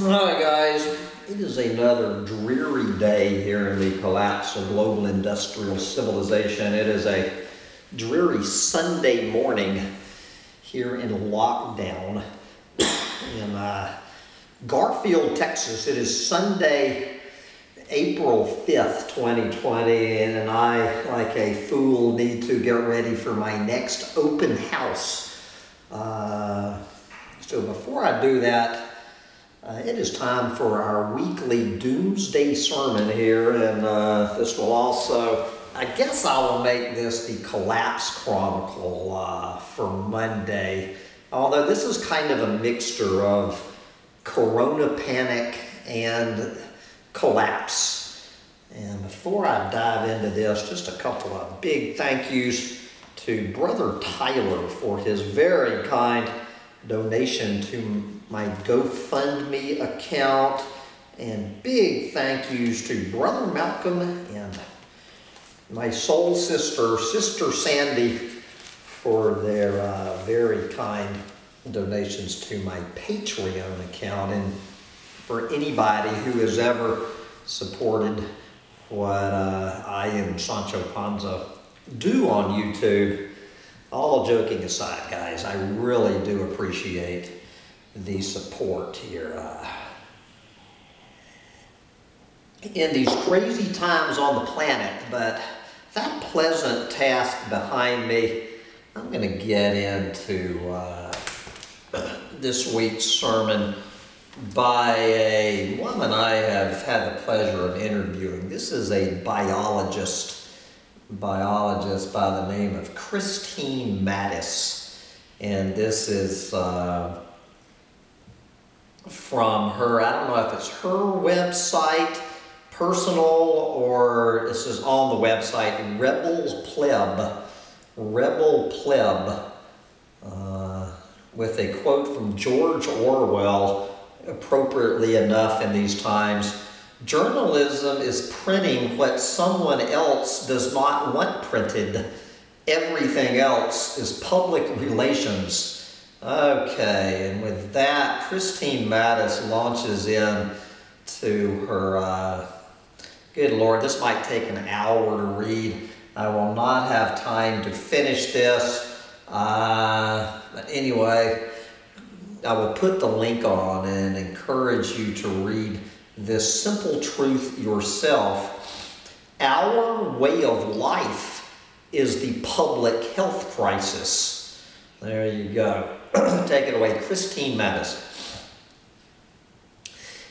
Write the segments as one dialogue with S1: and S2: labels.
S1: Hi guys, it is another dreary day here in the collapse of global industrial civilization. It is a dreary Sunday morning here in lockdown in uh, Garfield, Texas. It is Sunday, April 5th, 2020, and I, like a fool, need to get ready for my next open house. Uh, so before I do that, uh, it is time for our weekly doomsday sermon here, and uh, this will also, I guess I will make this the collapse chronicle uh, for Monday. Although this is kind of a mixture of corona panic and collapse. And before I dive into this, just a couple of big thank yous to Brother Tyler for his very kind donation to my GoFundMe account, and big thank yous to Brother Malcolm and my soul sister, Sister Sandy, for their uh, very kind donations to my Patreon account. And for anybody who has ever supported what uh, I and Sancho Panza do on YouTube, all joking aside, guys, I really do appreciate the support here. Uh, in these crazy times on the planet, but that pleasant task behind me, I'm going to get into uh, this week's sermon by a woman I have had the pleasure of interviewing. This is a biologist, biologist by the name of Kristine Mattis, and this is uh, from her, I don't know if it's her website, personal, or this is on the website, Rebel Pleb. Rebel Pleb. Uh, with a quote from George Orwell, appropriately enough in these times. Journalism is printing what someone else does not want printed. Everything else is public relations. Okay, and with that, Kristine Mattis launches in to her, uh, good Lord, this might take an hour to read. I will not have time to finish this. Uh, but anyway, I will put the link on and encourage you to read this simple truth yourself. Our way of life is the public health crisis. There you go. Take it away, Kristine Mattis.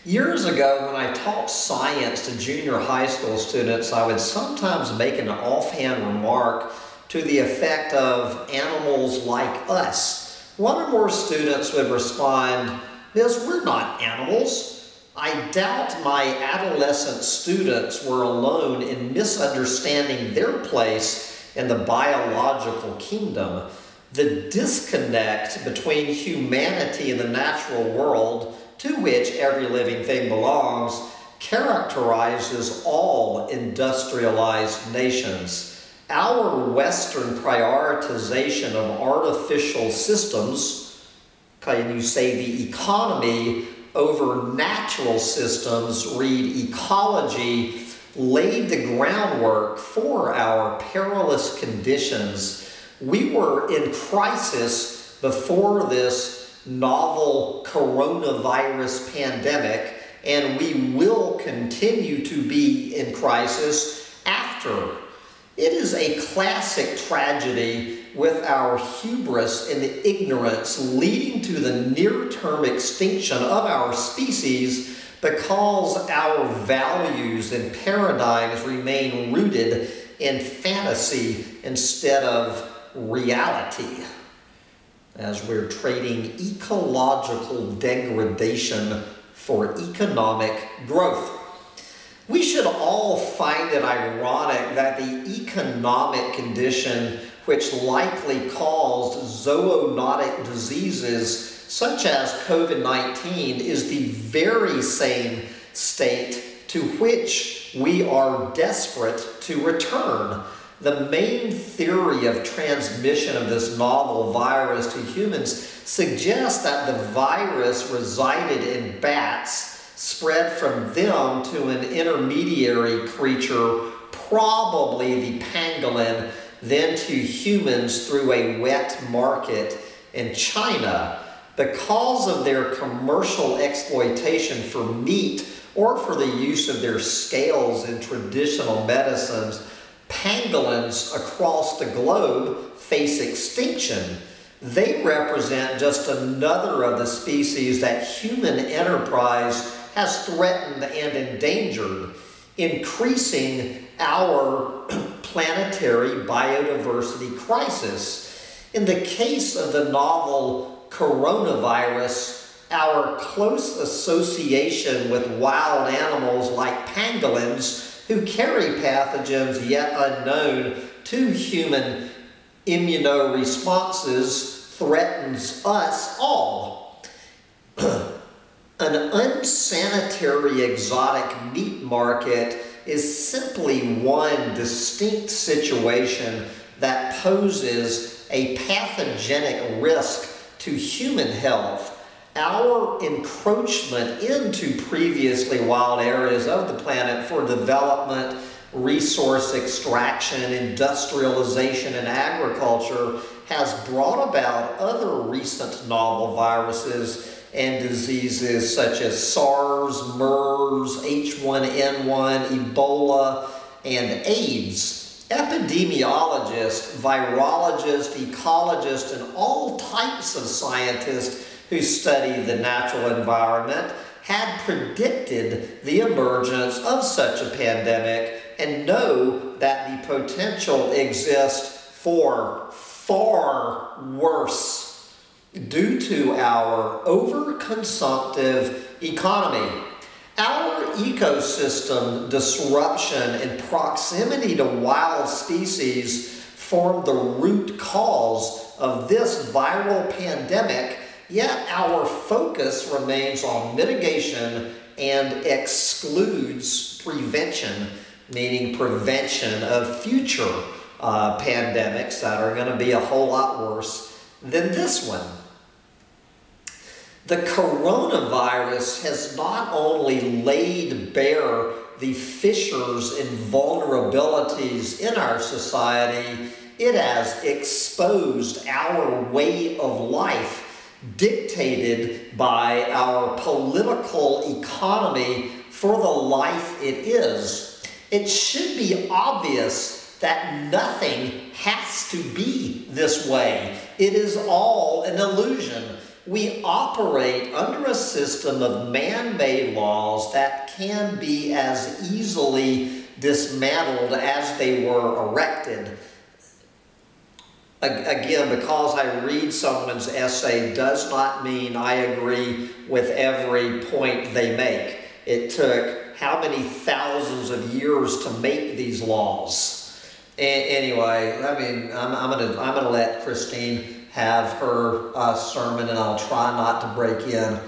S1: Years ago, when I taught science to junior high school students, I would sometimes make an offhand remark to the effect of animals like us. One or more students would respond, Miss, we're not animals. I doubt my adolescent students were alone in misunderstanding their place in the biological kingdom the disconnect between humanity and the natural world to which every living thing belongs characterizes all industrialized nations. Our Western prioritization of artificial systems, can you say the economy over natural systems, read ecology, laid the groundwork for our perilous conditions we were in crisis before this novel coronavirus pandemic, and we will continue to be in crisis after. It is a classic tragedy with our hubris and the ignorance leading to the near-term extinction of our species because our values and paradigms remain rooted in fantasy instead of reality as we're trading ecological degradation for economic growth. We should all find it ironic that the economic condition which likely caused zoonotic diseases such as COVID-19 is the very same state to which we are desperate to return. The main theory of transmission of this novel virus to humans suggests that the virus resided in bats, spread from them to an intermediary creature, probably the pangolin, then to humans through a wet market in China. Because of their commercial exploitation for meat or for the use of their scales in traditional medicines, pangolins across the globe face extinction. They represent just another of the species that human enterprise has threatened and endangered, increasing our planetary biodiversity crisis. In the case of the novel coronavirus, our close association with wild animals like pangolins who carry pathogens yet unknown to human immunoresponses threatens us all. An unsanitary exotic meat market is simply one distinct situation that poses a pathogenic risk to human health. Our encroachment into previously wild areas of the planet for development, resource extraction, industrialization, and agriculture has brought about other recent novel viruses and diseases such as SARS, MERS, H1N1, Ebola, and AIDS. Epidemiologists, virologists, ecologists, and all types of scientists who study the natural environment had predicted the emergence of such a pandemic and know that the potential exists for far worse due to our overconsumptive economy. Our ecosystem disruption and proximity to wild species form the root cause of this viral pandemic Yet our focus remains on mitigation and excludes prevention, meaning prevention of future uh, pandemics that are going to be a whole lot worse than this one. The coronavirus has not only laid bare the fissures and vulnerabilities in our society, it has exposed our way of life dictated by our political economy for the life it is. It should be obvious that nothing has to be this way. It is all an illusion. We operate under a system of man-made laws that can be as easily dismantled as they were erected again, because I read someone's essay does not mean I agree with every point they make. It took how many thousands of years to make these laws. And anyway, I mean, I'm, I'm gonna I'm gonna let Kristine have her uh, sermon, and I'll try not to break in.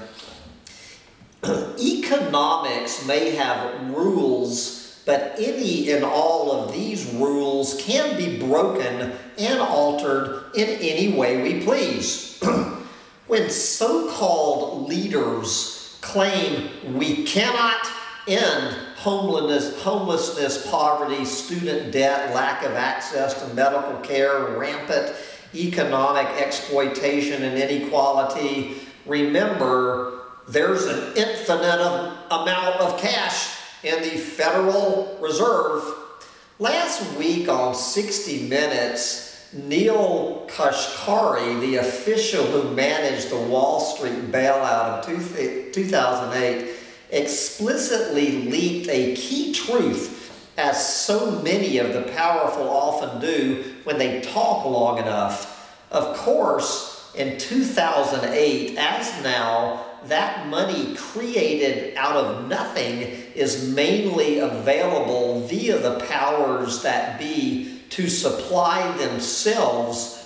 S1: Economics may have rules but any and all of these rules can be broken and altered in any way we please. when so-called leaders claim we cannot end homelessness, homelessness, poverty, student debt, lack of access to medical care, rampant economic exploitation and inequality, remember there's an infinite amount of cash in the Federal Reserve. Last week on 60 Minutes, Neel Kashkari, the official who managed the Wall Street bailout of 2008, explicitly leaked a key truth as so many of the powerful often do when they talk long enough. Of course, in 2008, as now, that money created out of nothing is mainly available via the powers that be to supply themselves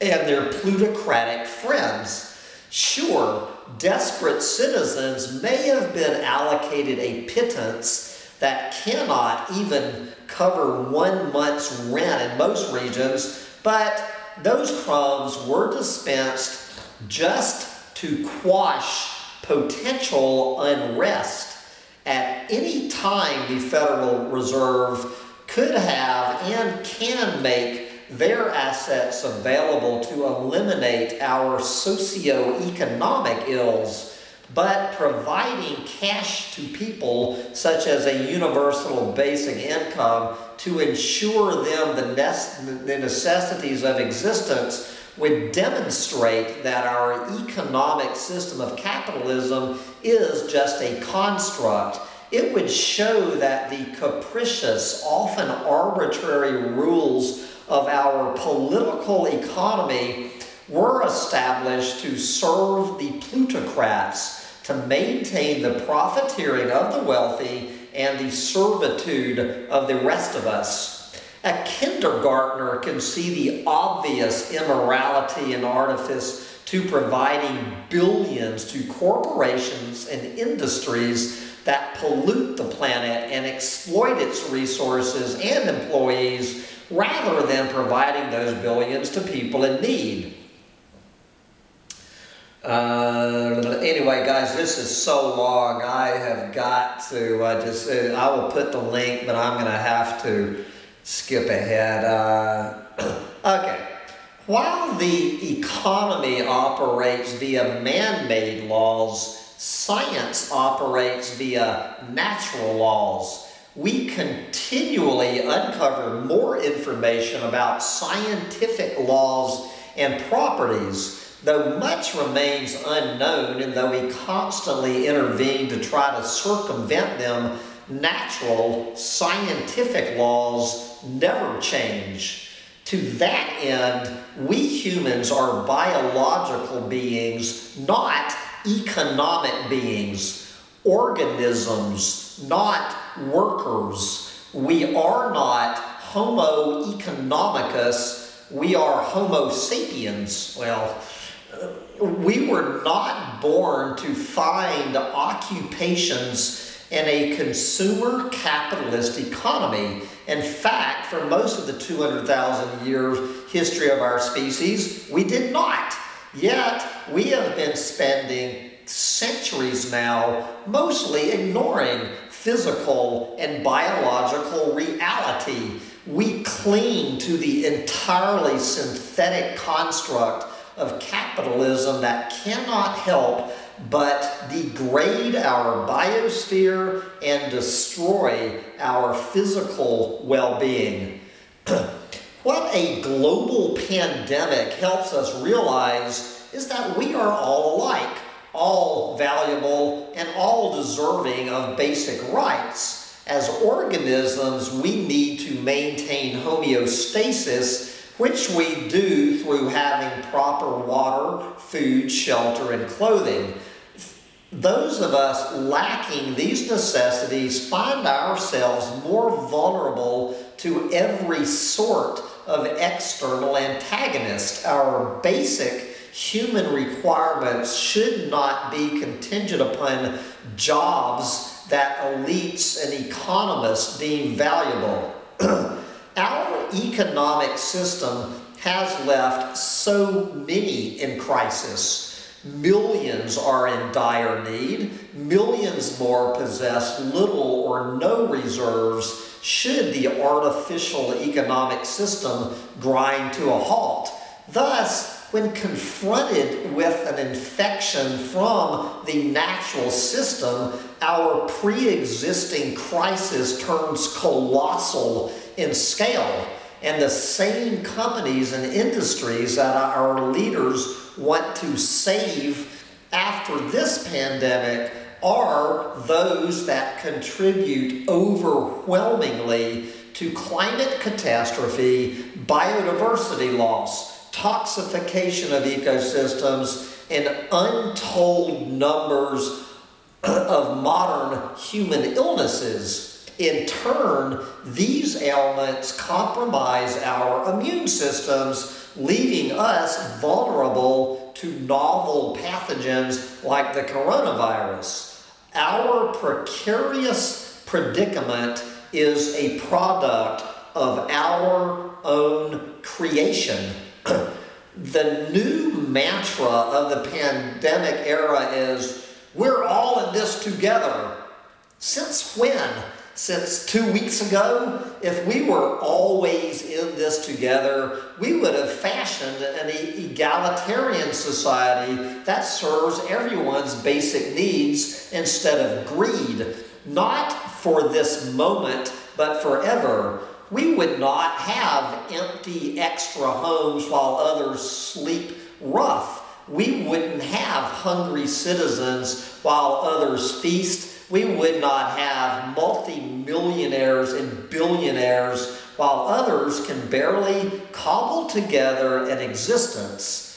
S1: and their plutocratic friends. Sure, desperate citizens may have been allocated a pittance that cannot even cover one month's rent in most regions, but those crumbs were dispensed just to quash potential unrest. At any time, the Federal Reserve could have and can make their assets available to eliminate our socio-economic ills, but providing cash to people, such as a universal basic income, to ensure them the, the necessities of existence would demonstrate that our economic system of capitalism is just a construct. It would show that the capricious, often arbitrary rules of our political economy were established to serve the plutocrats, to maintain the profiteering of the wealthy and the servitude of the rest of us. A kindergartner can see the obvious immorality and artifice to providing billions to corporations and industries that pollute the planet and exploit its resources and employees rather than providing those billions to people in need. Uh, anyway, guys, this is so long. I have got to uh, just, uh, I will put the link, but I'm going to have to skip ahead. Uh, okay. While the economy operates via man-made laws, science operates via natural laws we continually uncover more information about scientific laws and properties, though much remains unknown and though we constantly intervene to try to circumvent them, natural scientific laws never change. To that end, we humans are biological beings, not economic beings, organisms, not workers. We are not Homo economicus, we are Homo sapiens. Well, we were not born to find occupations in a consumer capitalist economy. In fact, for most of the 200,000 year history of our species, we did not. Yet, we have been spending centuries now mostly ignoring physical and biological reality. We cling to the entirely synthetic construct of capitalism that cannot help but degrade our biosphere and destroy our physical well-being. what a global pandemic helps us realize is that we are all alike all valuable and all deserving of basic rights. As organisms, we need to maintain homeostasis, which we do through having proper water, food, shelter, and clothing. Those of us lacking these necessities find ourselves more vulnerable to every sort of external antagonist. Our basic human requirements should not be contingent upon jobs that elites and economists deem valuable. Our economic system has left so many in crisis. Millions are in dire need. Millions more possess little or no reserves should the artificial economic system grind to a halt. Thus, when confronted with an infection from the natural system, our pre-existing crisis turns colossal in scale. And the same companies and industries that our leaders want to save after this pandemic are those that contribute overwhelmingly to climate catastrophe, biodiversity loss, toxification of ecosystems, and untold numbers of modern human illnesses. In turn, these ailments compromise our immune systems, leaving us vulnerable to novel pathogens like the coronavirus. Our precarious predicament is a product of our own creation. the new mantra of the pandemic era is we're all in this together. Since when? Since two weeks ago? If we were always in this together, we would have fashioned an egalitarian society that serves everyone's basic needs instead of greed, not for this moment, but forever we would not have empty extra homes while others sleep rough. We wouldn't have hungry citizens while others feast. We would not have multi-millionaires and billionaires while others can barely cobble together an existence.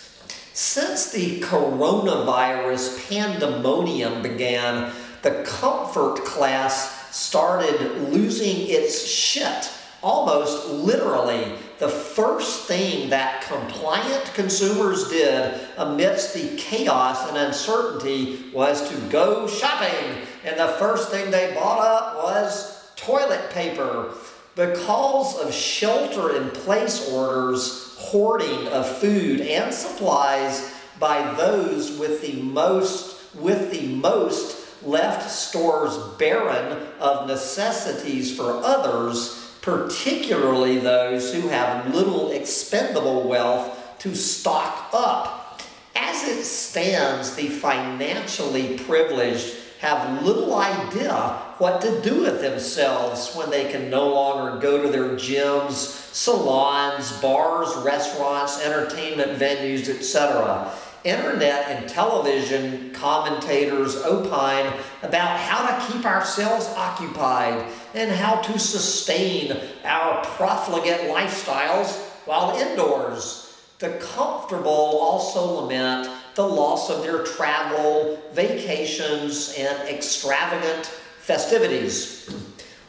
S1: Since the coronavirus pandemonium began, the comfort class started losing its shit almost literally the first thing that compliant consumers did amidst the chaos and uncertainty was to go shopping. And the first thing they bought up was toilet paper. Because of shelter in place orders, hoarding of food and supplies by those with the most, with the most left stores barren of necessities for others, particularly those who have little expendable wealth to stock up. As it stands, the financially privileged have little idea what to do with themselves when they can no longer go to their gyms, salons, bars, restaurants, entertainment venues, etc. Internet and television commentators opine about how to keep ourselves occupied and how to sustain our profligate lifestyles while indoors. The comfortable also lament the loss of their travel, vacations, and extravagant festivities.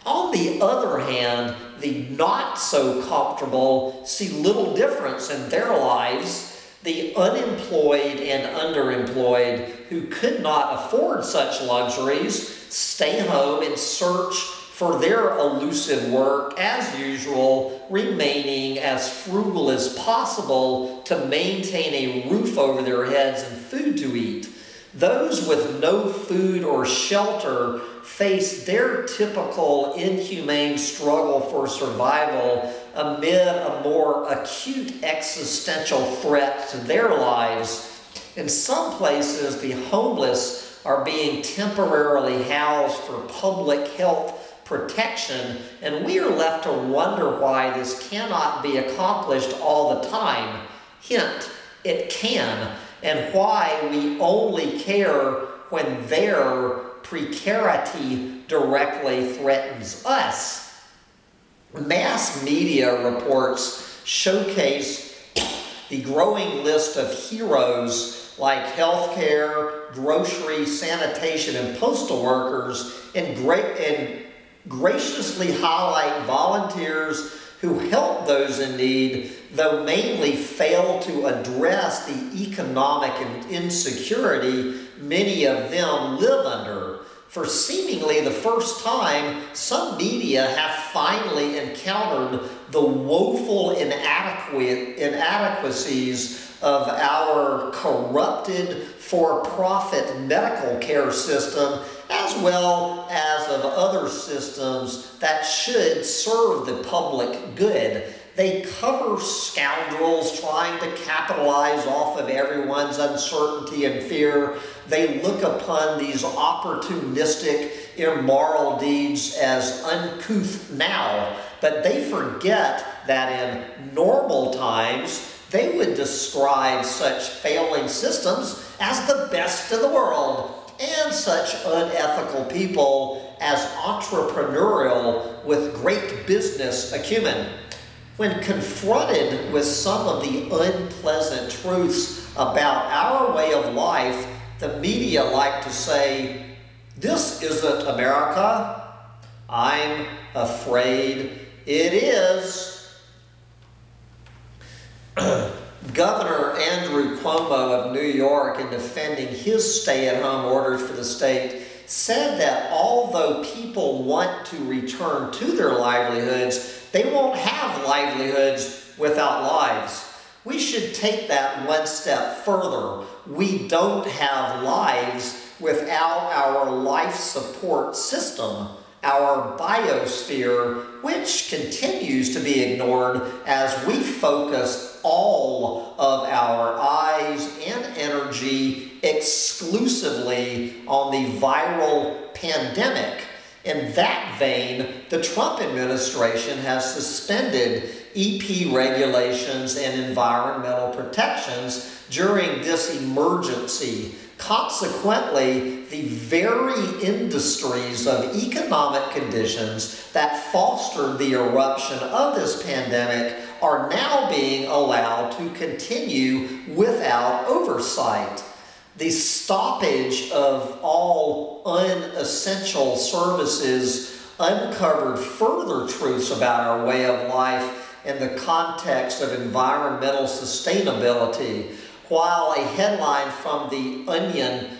S1: On the other hand, the not so comfortable see little difference in their lives the unemployed and underemployed who could not afford such luxuries stay home and search for their elusive work as usual, remaining as frugal as possible to maintain a roof over their heads and food to eat. Those with no food or shelter face their typical inhumane struggle for survival amid a more acute existential threat to their lives. In some places, the homeless are being temporarily housed for public health protection, and we are left to wonder why this cannot be accomplished all the time. Hint, it can, and why we only care when their precarity directly threatens us. Mass media reports showcase the growing list of heroes like healthcare, grocery, sanitation, and postal workers, and, great and graciously highlight volunteers who help those in need, though mainly fail to address the economic insecurity many of them live under. For seemingly the first time, some media have finally encountered the woeful inadequacies of our corrupted for-profit medical care system as well as of other systems that should serve the public good. They cover scoundrels trying to capitalize off of everyone's uncertainty and fear. They look upon these opportunistic, immoral deeds as uncouth now, but they forget that in normal times, they would describe such failing systems as the best in the world and such unethical people as entrepreneurial with great business acumen. When confronted with some of the unpleasant truths about our way of life, the media like to say, this isn't America. I'm afraid it is. Governor Andrew Cuomo of New York, in defending his stay at home orders for the state, said that although people want to return to their livelihoods, they won't have livelihoods without lives. We should take that one step further. We don't have lives without our life support system, our biosphere, which continues to be ignored as we focus all of our eyes and energy exclusively on the viral pandemic. In that vein, the Trump administration has suspended EP regulations and environmental protections during this emergency. Consequently, the very industries of economic conditions that fostered the eruption of this pandemic are now being allowed to continue without oversight. The stoppage of all unessential services uncovered further truths about our way of life in the context of environmental sustainability, while a headline from The Onion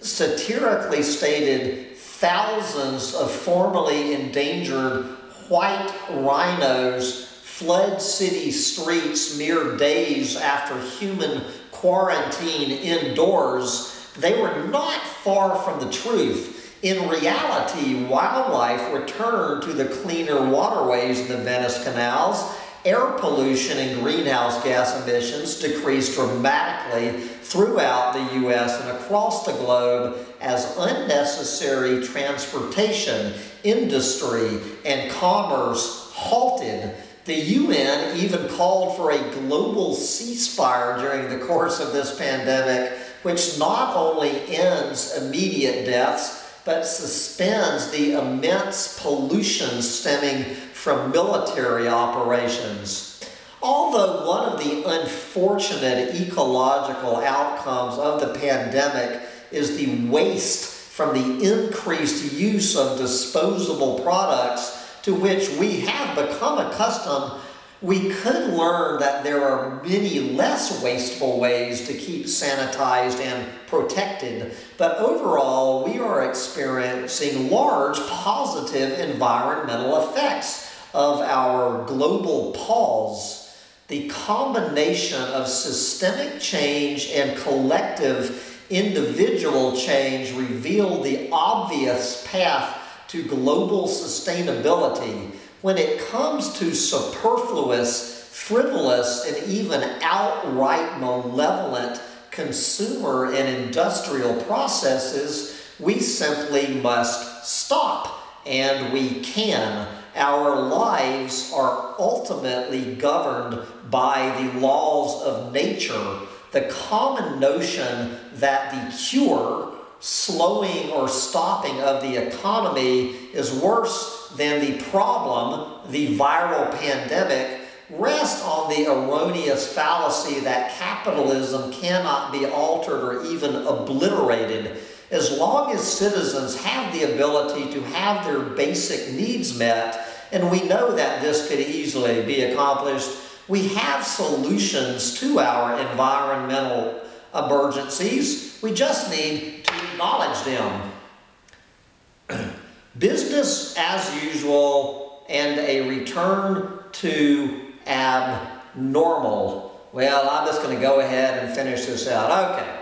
S1: satirically stated thousands of formerly endangered white rhinos fled city streets mere days after human quarantine indoors, they were not far from the truth. In reality, wildlife returned to the cleaner waterways in the Venice canals air pollution and greenhouse gas emissions decreased dramatically throughout the U.S. and across the globe as unnecessary transportation, industry, and commerce halted. The UN even called for a global ceasefire during the course of this pandemic, which not only ends immediate deaths, but suspends the immense pollution stemming from military operations. Although one of the unfortunate ecological outcomes of the pandemic is the waste from the increased use of disposable products to which we have become accustomed, we could learn that there are many less wasteful ways to keep sanitized and protected, but overall we are experiencing large positive environmental effects of our global pause, the combination of systemic change and collective individual change revealed the obvious path to global sustainability. When it comes to superfluous, frivolous, and even outright malevolent consumer and industrial processes, we simply must stop, and we can our lives are ultimately governed by the laws of nature. The common notion that the cure, slowing or stopping of the economy, is worse than the problem, the viral pandemic, rests on the erroneous fallacy that capitalism cannot be altered or even obliterated as long as citizens have the ability to have their basic needs met, and we know that this could easily be accomplished, we have solutions to our environmental emergencies. We just need to acknowledge them. Business as usual and a return to abnormal. Well, I'm just going to go ahead and finish this out. Okay.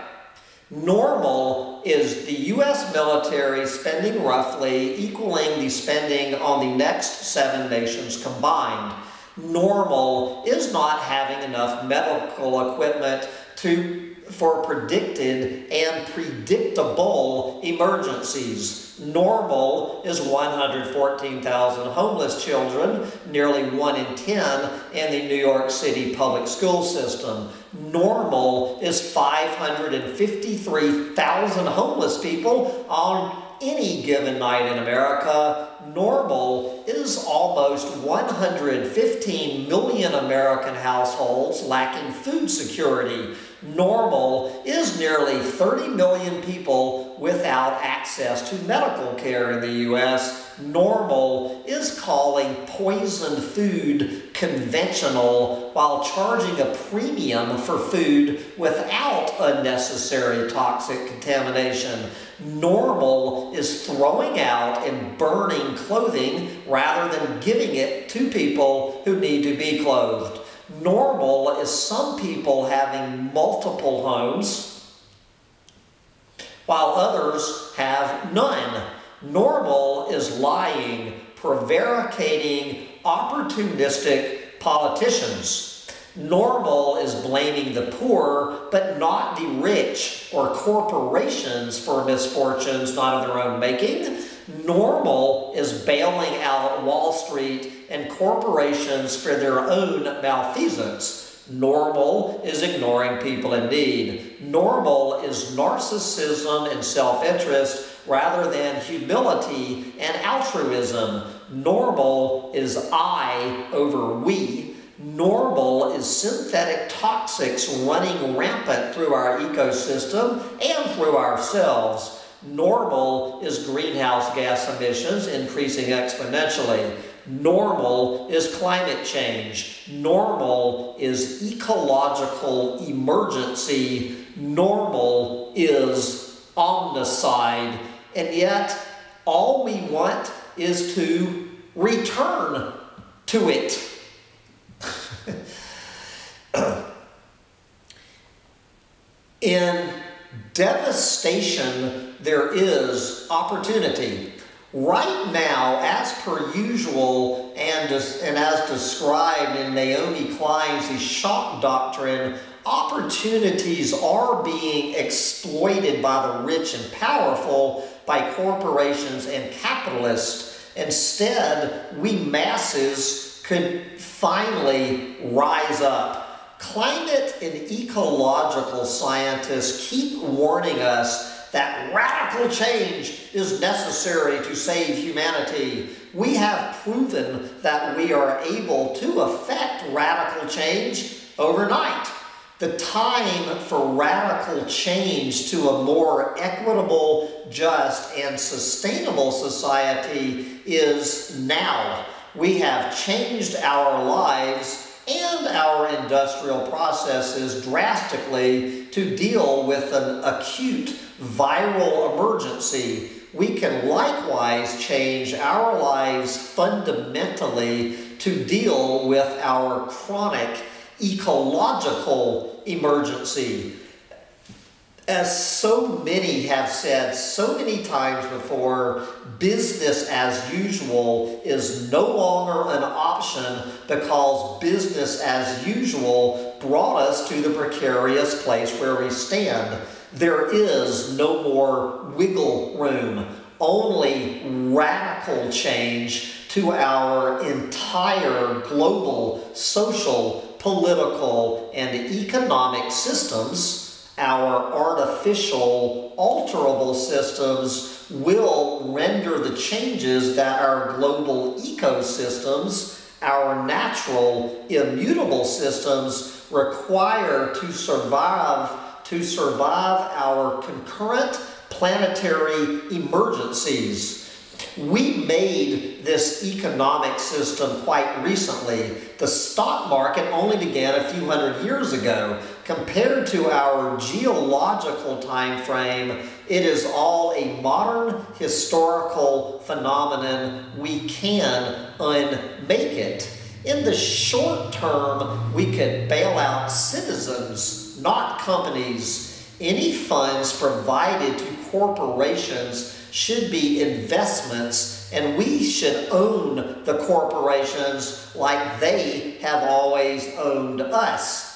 S1: Normal is the U.S. military spending roughly equaling the spending on the next seven nations combined. Normal is not having enough medical equipment to, for predicted and predictable emergencies. Normal is 114,000 homeless children, nearly 1 in 10 in the New York City public school system. Normal is 553,000 homeless people on any given night in America. Normal is almost 115 million American households lacking food security normal is nearly 30 million people without access to medical care in the U.S. Normal is calling poisoned food conventional while charging a premium for food without unnecessary toxic contamination. Normal is throwing out and burning clothing rather than giving it to people who need to be clothed. Normal is some people having multiple homes while others have none. Normal is lying, prevaricating, opportunistic politicians. Normal is blaming the poor, but not the rich or corporations for misfortunes not of their own making. Normal is bailing out Wall Street and corporations for their own malfeasance. Normal is ignoring people in need. Normal is narcissism and self interest rather than humility and altruism. Normal is I over we. Normal is synthetic toxics running rampant through our ecosystem and through ourselves. Normal is greenhouse gas emissions increasing exponentially. Normal is climate change. Normal is ecological emergency. Normal is omnicide. And yet, all we want is to return to it. In devastation, there is opportunity. Right now, as per usual, and, and as described in Naomi Klein's Shock Doctrine, opportunities are being exploited by the rich and powerful, by corporations and capitalists. Instead, we masses could finally rise up Climate and ecological scientists keep warning us that radical change is necessary to save humanity. We have proven that we are able to effect radical change overnight. The time for radical change to a more equitable, just, and sustainable society is now. We have changed our lives and our industrial processes drastically to deal with an acute viral emergency. We can likewise change our lives fundamentally to deal with our chronic ecological emergency as so many have said so many times before, business as usual is no longer an option because business as usual brought us to the precarious place where we stand. There is no more wiggle room, only radical change to our entire global social, political, and economic systems our artificial, alterable systems will render the changes that our global ecosystems, our natural, immutable systems require to survive, to survive our concurrent planetary emergencies. We made this economic system quite recently. The stock market only began a few hundred years ago. Compared to our geological time frame, it is all a modern historical phenomenon. We can unmake it. In the short term, we could bail out citizens, not companies. Any funds provided to corporations should be investments, and we should own the corporations like they have always owned us.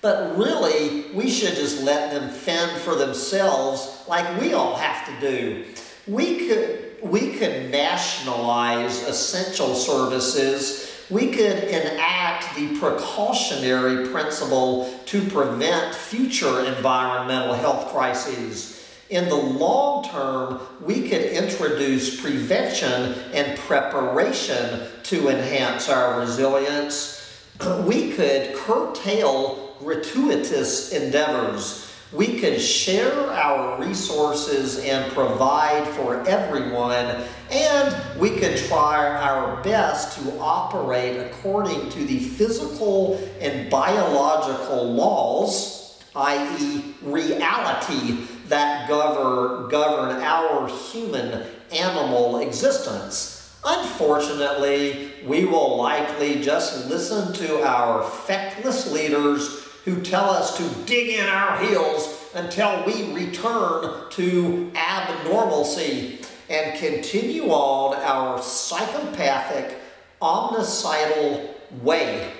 S1: But really, we should just let them fend for themselves like we all have to do. We could, we could nationalize essential services. We could enact the precautionary principle to prevent future environmental health crises. In the long term, we could introduce prevention and preparation to enhance our resilience. We could curtail gratuitous endeavors. we could share our resources and provide for everyone, and we could try our best to operate according to the physical and biological laws, i.e., reality that govern, govern our human animal existence. Unfortunately, we will likely just listen to our feckless leaders who tell us to dig in our heels until we return to abnormalcy and continue on our psychopathic, omnicidal way.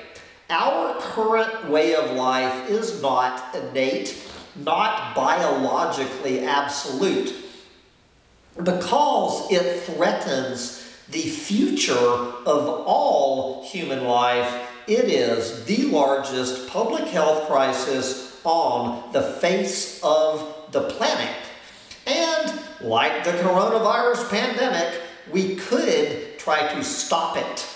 S1: Our current way of life is not innate, not biologically absolute, because it threatens the future of all human life, it is the largest public health crisis on the face of the planet. And like the coronavirus pandemic, we could try to stop it.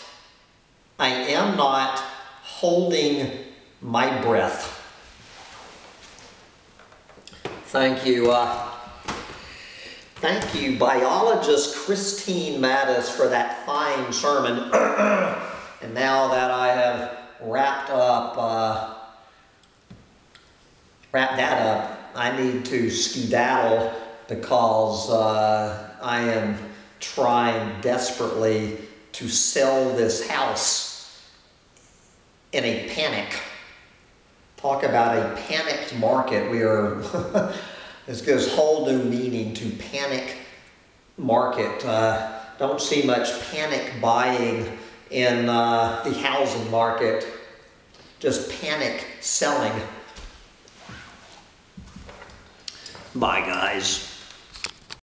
S1: I am not holding my breath. Thank you. Uh, Thank you, biologist Kristine Mattis, for that fine sermon. and now that I have wrapped up, uh, wrapped that up, I need to skedaddle because uh, I am trying desperately to sell this house in a panic. Talk about a panicked market. We are This gives whole new meaning to panic market. Uh, don't see much panic buying in uh, the housing market, just panic selling. Bye, guys.